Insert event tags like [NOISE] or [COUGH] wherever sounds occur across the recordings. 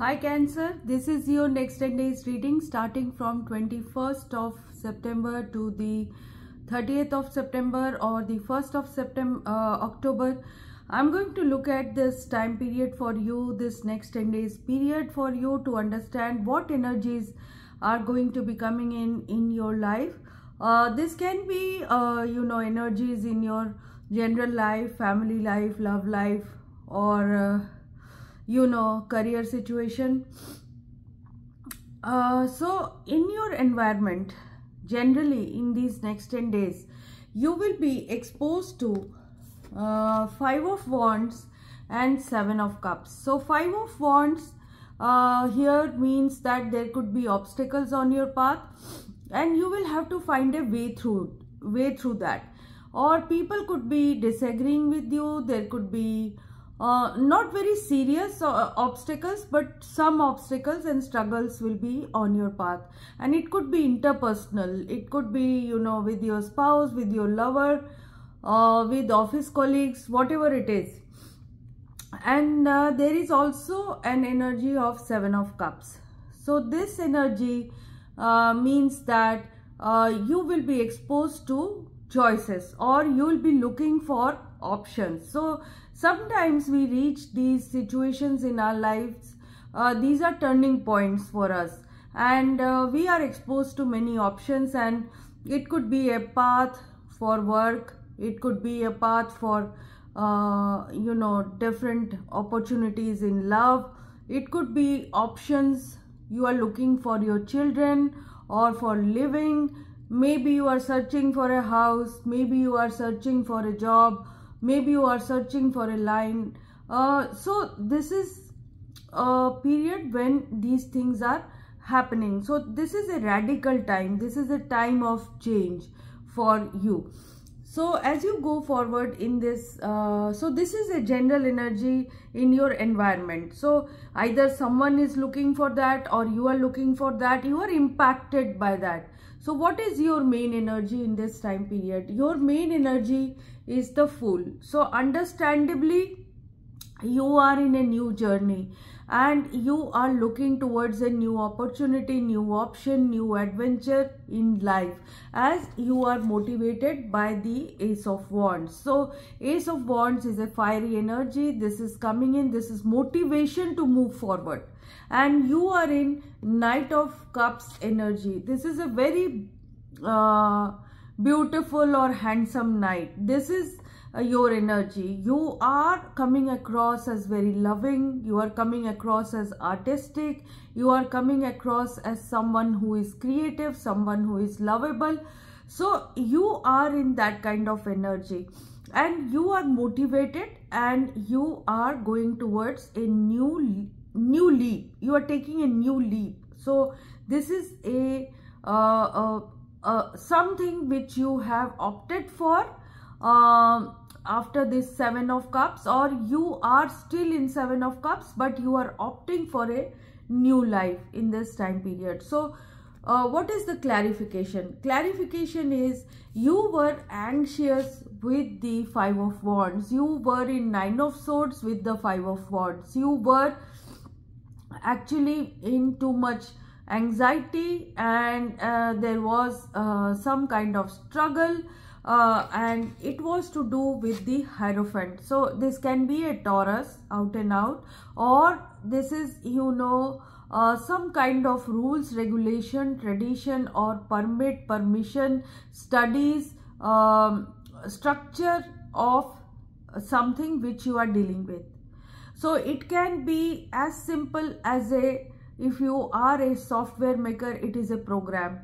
Hi Cancer, this is your next 10 days reading starting from 21st of September to the 30th of September or the 1st of September uh, October. I'm going to look at this time period for you, this next 10 days period for you to understand what energies are going to be coming in in your life. Uh, this can be, uh, you know, energies in your general life, family life, love life or uh, you know career situation. Uh, so in your environment generally in these next 10 days you will be exposed to uh, five of wands and seven of cups. So five of wands uh, here means that there could be obstacles on your path and you will have to find a way through way through that. Or people could be disagreeing with you there could be uh, not very serious uh, obstacles but some obstacles and struggles will be on your path. And it could be interpersonal. It could be you know with your spouse with your lover uh, with office colleagues whatever it is. And uh, there is also an energy of seven of cups. So this energy uh, means that you will be exposed to choices or you will be looking for options. So sometimes we reach these situations in our lives. Uh, these are turning points for us. And uh, we are exposed to many options and it could be a path for work. It could be a path for uh, you know different opportunities in love. It could be options you are looking for your children or for living. Maybe you are searching for a house. Maybe you are searching for a job maybe you are searching for a line. Uh, so this is a period when these things are happening. So this is a radical time. This is a time of change for you. So as you go forward in this uh, so this is a general energy in your environment. So either someone is looking for that or you are looking for that you are impacted by that. So what is your main energy in this time period? Your main energy is the fool. So understandably, you are in a new journey and you are looking towards a new opportunity, new option, new adventure in life as you are motivated by the Ace of Wands. So Ace of Wands is a fiery energy. This is coming in. This is motivation to move forward and you are in knight of cups energy this is a very uh, beautiful or handsome knight this is uh, your energy. You are coming across as very loving. You are coming across as artistic. You are coming across as someone who is creative someone who is lovable. So you are in that kind of energy. And you are motivated and you are going towards a new new leap. You are taking a new leap. So this is a uh, uh, uh, something which you have opted for um, after this seven of cups or you are still in seven of cups but you are opting for a new life in this time period. So uh, what is the clarification? Clarification is you were anxious with the five of wands. You were in nine of swords with the five of wands. You were actually in too much anxiety and uh, there was uh, some kind of struggle uh, and it was to do with the Hierophant. So this can be a Taurus out and out or this is you know uh, some kind of rules, regulation, tradition or permit, permission, studies, um, structure of something which you are dealing with. So it can be as simple as a, if you are a software maker, it is a program.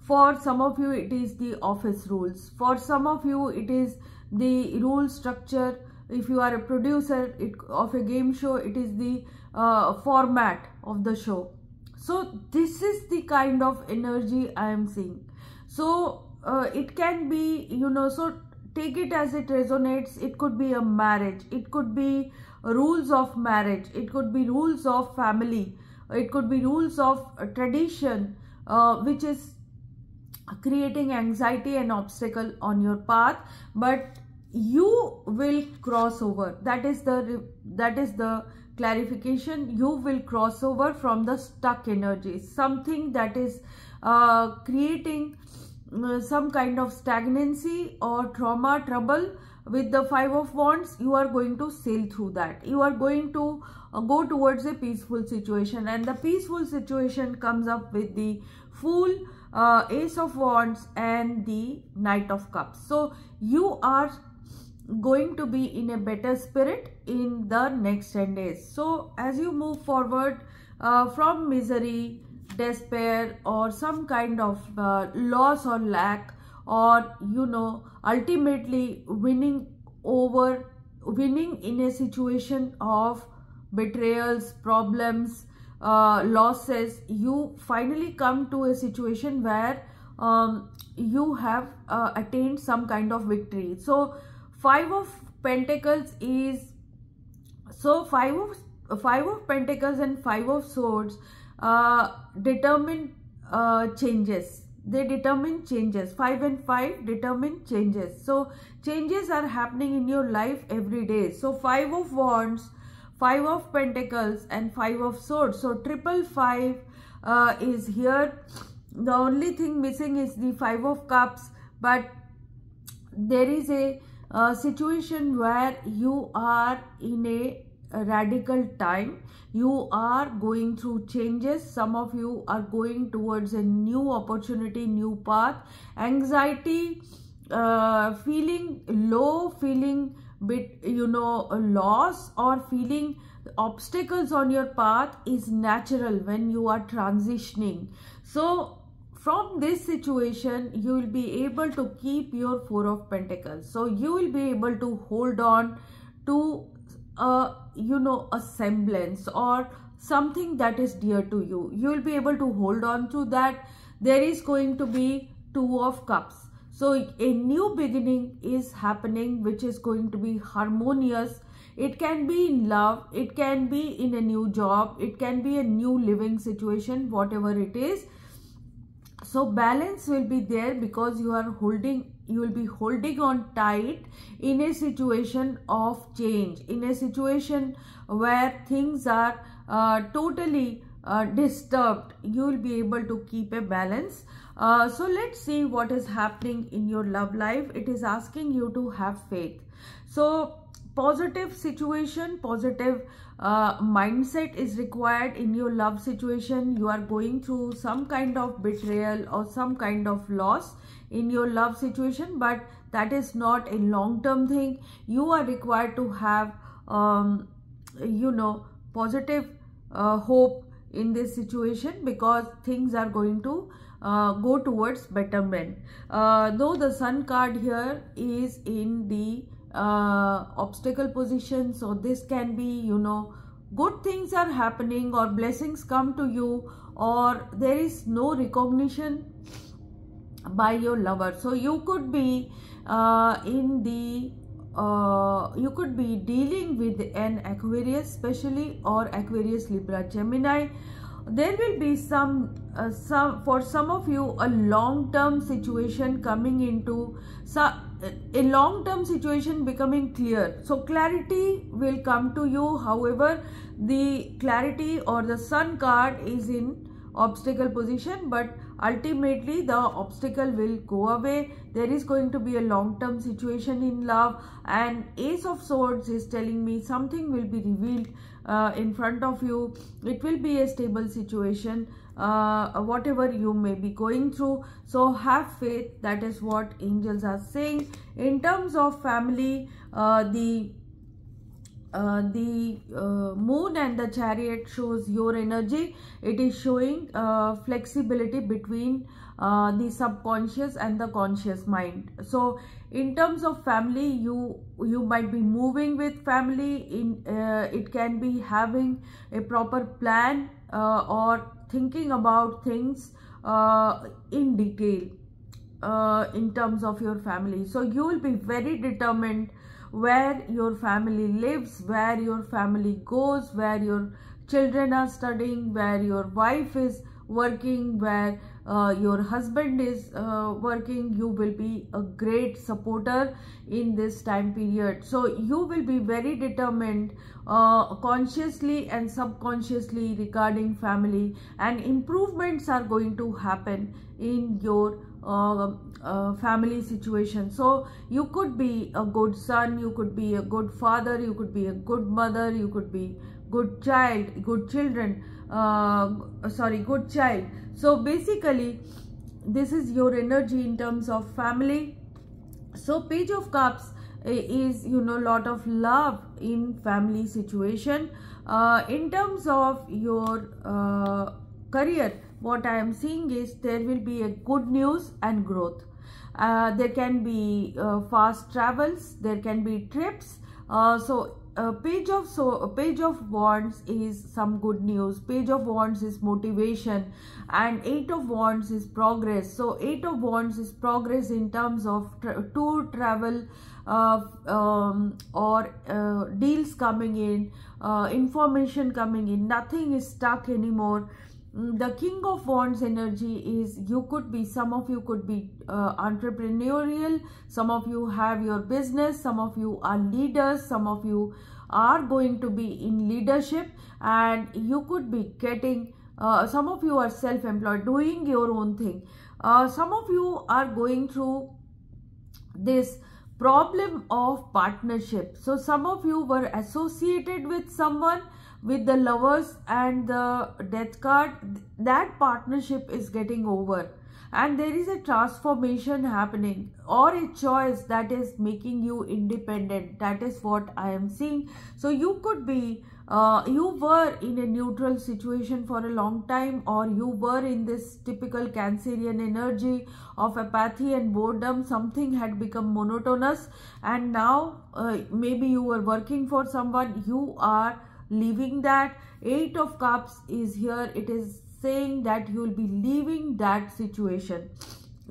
For some of you, it is the office rules. For some of you, it is the rule structure. If you are a producer it, of a game show, it is the uh, format of the show. So this is the kind of energy I am seeing. So uh, it can be, you know, so take it as it resonates. It could be a marriage. It could be rules of marriage it could be rules of family it could be rules of tradition uh, which is creating anxiety and obstacle on your path but you will cross over. That is the that is the clarification. You will cross over from the stuck energy. Something that is uh, creating uh, some kind of stagnancy or trauma trouble with the five of wands you are going to sail through that. You are going to uh, go towards a peaceful situation. And the peaceful situation comes up with the fool uh, ace of wands and the knight of cups. So you are going to be in a better spirit in the next 10 days. So as you move forward uh, from misery despair or some kind of uh, loss or lack or you know ultimately winning over winning in a situation of betrayals problems uh, losses you finally come to a situation where um, you have uh, attained some kind of victory. So five of pentacles is so five of five of pentacles and five of swords uh, determine uh, changes they determine changes. 5 and 5 determine changes. So changes are happening in your life every day. So 5 of wands 5 of pentacles and 5 of swords. So triple 5 uh, is here. The only thing missing is the 5 of cups but there is a, a situation where you are in a radical time. You are going through changes. Some of you are going towards a new opportunity new path. Anxiety uh, feeling low feeling bit you know loss or feeling obstacles on your path is natural when you are transitioning. So from this situation you will be able to keep your four of pentacles. So you will be able to hold on to a you know a semblance or something that is dear to you. You will be able to hold on to that. There is going to be two of cups. So a new beginning is happening which is going to be harmonious. It can be in love. It can be in a new job. It can be a new living situation whatever it is so balance will be there because you are holding you will be holding on tight in a situation of change in a situation where things are uh, totally uh, disturbed. You will be able to keep a balance. Uh, so let's see what is happening in your love life. It is asking you to have faith. So positive situation positive uh, mindset is required in your love situation. You are going through some kind of betrayal or some kind of loss in your love situation but that is not a long-term thing. You are required to have um, you know positive uh, hope in this situation because things are going to uh, go towards betterment. Uh, though the sun card here is in the uh, obstacle position. So this can be you know good things are happening or blessings come to you or there is no recognition by your lover. So you could be uh, in the uh, you could be dealing with an Aquarius especially or Aquarius Libra Gemini. There will be some uh, some for some of you a long term situation coming into so, a long term situation becoming clear. So clarity will come to you. However the clarity or the sun card is in obstacle position but ultimately the obstacle will go away. There is going to be a long-term situation in love. And ace of swords is telling me something will be revealed uh, in front of you. It will be a stable situation uh, whatever you may be going through. So have faith. That is what angels are saying. In terms of family uh, the uh, the uh, moon and the chariot shows your energy. It is showing uh, flexibility between uh, the subconscious and the conscious mind. So in terms of family you you might be moving with family in uh, it can be having a proper plan or thinking about things in detail in terms of your family. So you will be very determined where your family lives, where your family goes, where your children are studying, where your wife is working where uh, your husband is uh, working you will be a great supporter in this time period. So you will be very determined uh, consciously and subconsciously regarding family and improvements are going to happen in your uh, uh, family situation. So you could be a good son you could be a good father you could be a good mother you could be good child good children uh, sorry good child. So basically this is your energy in terms of family. So page of cups is you know lot of love in family situation. Uh, in terms of your uh, career what i am seeing is there will be a good news and growth. Uh, there can be uh, fast travels there can be trips. Uh, so a page of so page of wands is some good news. Page of wands is motivation and eight of wands is progress. So eight of wands is progress in terms of tra tour travel uh, um, or uh, deals coming in uh, information coming in. Nothing is stuck anymore the king of wands energy is you could be some of you could be uh, entrepreneurial some of you have your business some of you are leaders some of you are going to be in leadership and you could be getting uh, some of you are self-employed doing your own thing. Uh, some of you are going through this problem of partnership. So some of you were associated with someone with the lovers and the death card that partnership is getting over. And there is a transformation happening or a choice that is making you independent. That is what i am seeing. So you could be uh, you were in a neutral situation for a long time or you were in this typical cancerian energy of apathy and boredom. Something had become monotonous and now uh, maybe you were working for someone. You are leaving that. Eight of cups is here. It is saying that you will be leaving that situation.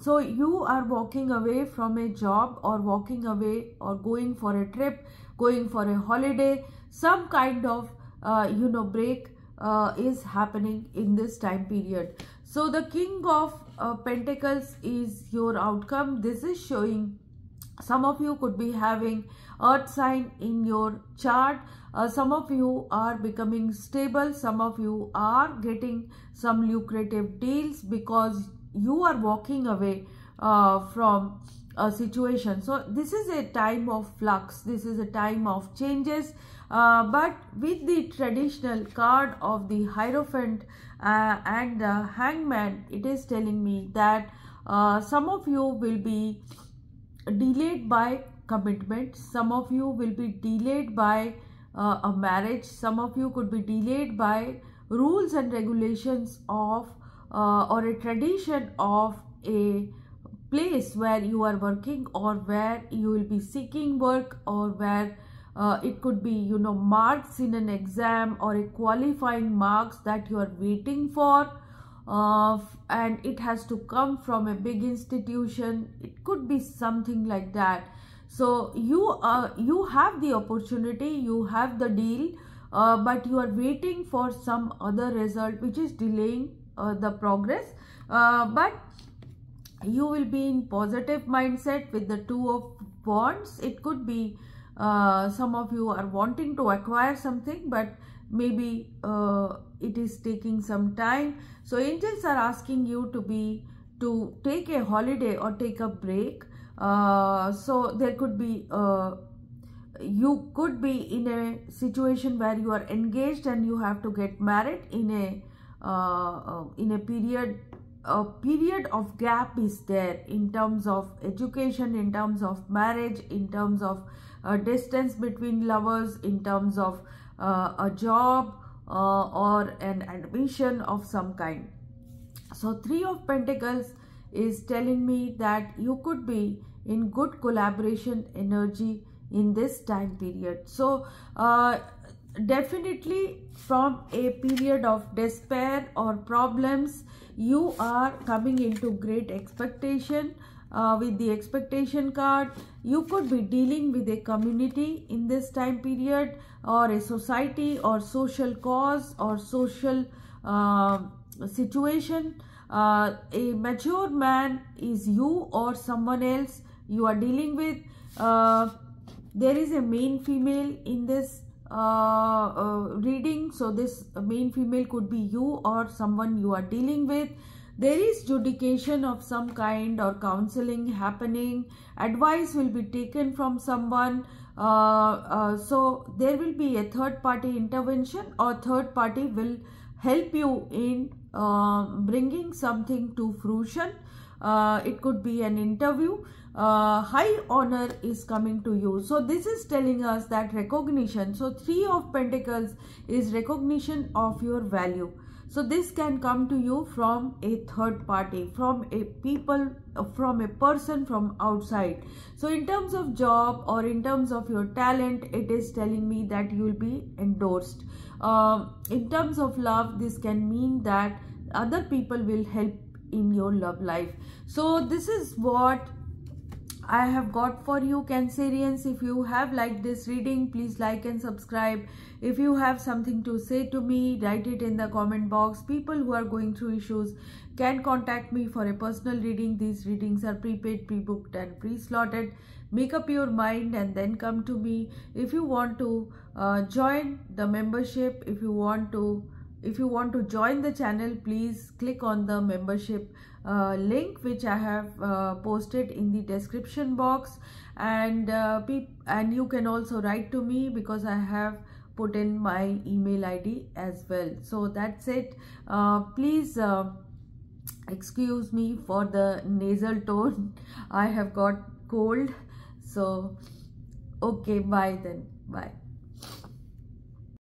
So you are walking away from a job or walking away or going for a trip going for a holiday. Some kind of uh, you know break uh, is happening in this time period. So the king of uh, pentacles is your outcome. This is showing some of you could be having earth sign in your chart. Uh, some of you are becoming stable. Some of you are getting some lucrative deals because you are walking away uh, from a situation. So this is a time of flux. This is a time of changes. Uh, but with the traditional card of the hierophant uh, and the hangman it is telling me that uh, some of you will be delayed by commitment. Some of you will be delayed by uh, a marriage. Some of you could be delayed by rules and regulations of uh, or a tradition of a place where you are working or where you will be seeking work or where uh, it could be you know marks in an exam or a qualifying marks that you are waiting for. Uh, and it has to come from a big institution. It could be something like that so you uh, you have the opportunity you have the deal uh, but you are waiting for some other result which is delaying uh, the progress. Uh, but you will be in positive mindset with the two of wands. It could be uh, some of you are wanting to acquire something but maybe uh, it is taking some time. So angels are asking you to be to take a holiday or take a break uh, so there could be uh, you could be in a situation where you are engaged and you have to get married in a uh, uh, in a period a period of gap is there in terms of education in terms of marriage in terms of uh, distance between lovers in terms of a job or an admission of some kind. So three of pentacles is telling me that you could be in good collaboration energy in this time period. So uh, definitely from a period of despair or problems you are coming into great expectation uh, with the expectation card. You could be dealing with a community in this time period or a society or social cause or social uh, situation. Uh, a mature man is you or someone else you are dealing with uh, there is a main female in this uh, uh, reading so this main female could be you or someone you are dealing with there is judication of some kind or counseling happening advice will be taken from someone uh, uh, so there will be a third party intervention or third party will help you in uh, bringing something to fruition. Uh, it could be an interview. Uh, high honor is coming to you. So this is telling us that recognition. So three of pentacles is recognition of your value. So this can come to you from a third party, from a people, from a person from outside. So in terms of job or in terms of your talent, it is telling me that you will be endorsed. Uh, in terms of love, this can mean that other people will help in your love life. So this is what I have got for you Cancerians. If you have liked this reading, please like and subscribe. If you have something to say to me, write it in the comment box. People who are going through issues can contact me for a personal reading. These readings are prepaid, pre-booked and pre-slotted. Make up your mind and then come to me. If you want to uh, join the membership, if you want to if you want to join the channel please click on the membership link which I have uh, posted in the description box. And uh, and you can also write to me because I have put in my email ID as well. So that's it. Uh, please uh, excuse me for the nasal tone. [LAUGHS] I have got cold. So okay bye then. Bye